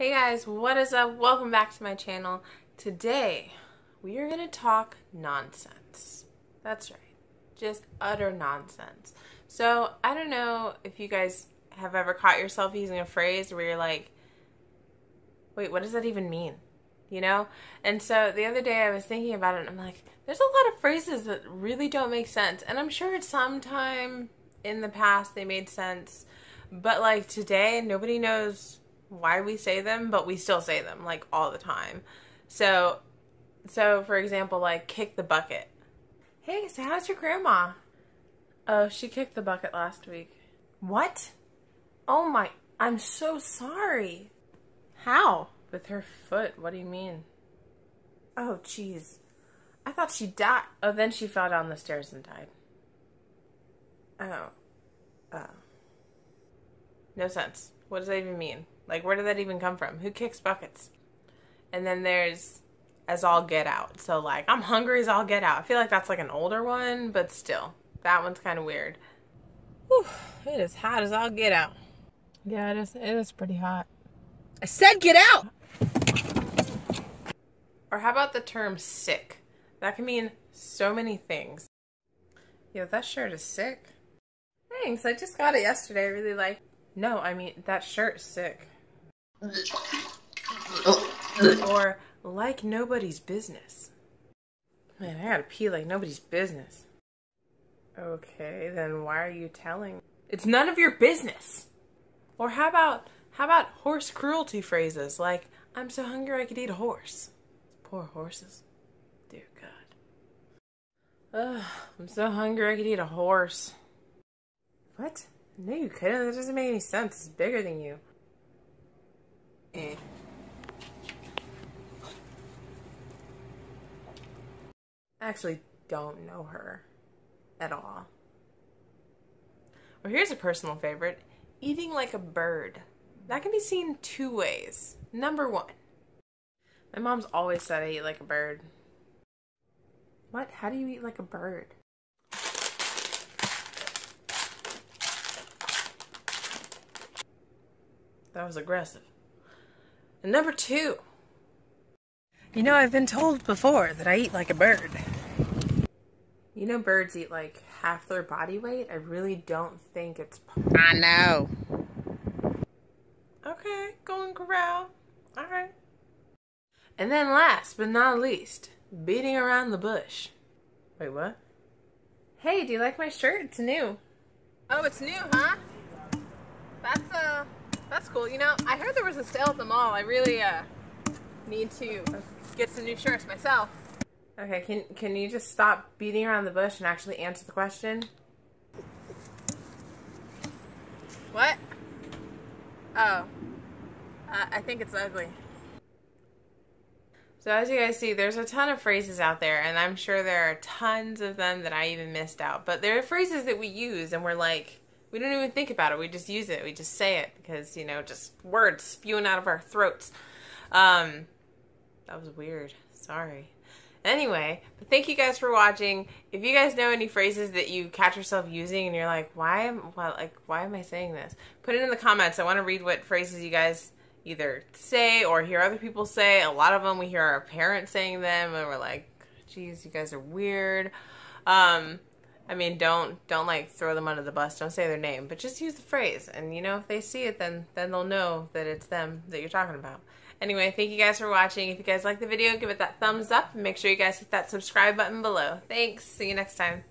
Hey guys, what is up? Welcome back to my channel. Today, we are going to talk nonsense. That's right. Just utter nonsense. So, I don't know if you guys have ever caught yourself using a phrase where you're like, wait, what does that even mean? You know? And so the other day I was thinking about it and I'm like, there's a lot of phrases that really don't make sense. And I'm sure at some time in the past they made sense. But like today, nobody knows why we say them, but we still say them like all the time. So, so for example, like kick the bucket. Hey, so how's your grandma? Oh, she kicked the bucket last week. What? Oh my, I'm so sorry. How? With her foot. What do you mean? Oh, jeez. I thought she died. Oh, then she fell down the stairs and died. Oh. Oh. No sense. What does that even mean? Like, where did that even come from? Who kicks buckets? And then there's as all get out. So, like, I'm hungry as all get out. I feel like that's like an older one, but still, that one's kind of weird. Whew, it is hot as all get out. Yeah, it is. It is pretty hot. I said get out! Or how about the term sick? That can mean so many things. Yo, that shirt is sick. Thanks, I just got it yesterday. I really like. No, I mean, that shirt's sick. Or like nobody's business. Man, I gotta pee like nobody's business. Okay, then why are you telling? It's none of your business. Or how about how about horse cruelty phrases like I'm so hungry I could eat a horse. Poor horses. Dear God. Ugh, I'm so hungry I could eat a horse. What? No, you couldn't. That doesn't make any sense. It's bigger than you. Eh. I actually don't know her at all. Well, here's a personal favorite eating like a bird. That can be seen two ways. Number one, my mom's always said I eat like a bird. What? How do you eat like a bird? That was aggressive. And number two, you know, I've been told before that I eat like a bird. You know, birds eat like half their body weight. I really don't think it's. I know. Okay, going corral. All right. And then last but not least, beating around the bush. Wait, what? Hey, do you like my shirt? It's new. Oh, it's new, huh? That's uh, that's cool. You know, I heard there was a sale at the mall. I really uh need to get some new shirts myself. Okay, can can you just stop beating around the bush and actually answer the question? What? Oh. Uh, I think it's ugly. So as you guys see, there's a ton of phrases out there, and I'm sure there are tons of them that I even missed out. But there are phrases that we use, and we're like, we don't even think about it. We just use it. We just say it because you know, just words spewing out of our throats. Um, that was weird. Sorry. Anyway, but thank you guys for watching. If you guys know any phrases that you catch yourself using and you're like, why am why, like why am I saying this? Put it in the comments. I want to read what phrases you guys either say or hear other people say. A lot of them we hear our parents saying them and we're like, geez, you guys are weird. Um, I mean, don't don't like throw them under the bus. Don't say their name, but just use the phrase. And you know, if they see it, then then they'll know that it's them that you're talking about. Anyway, thank you guys for watching. If you guys like the video, give it that thumbs up make sure you guys hit that subscribe button below. Thanks. See you next time.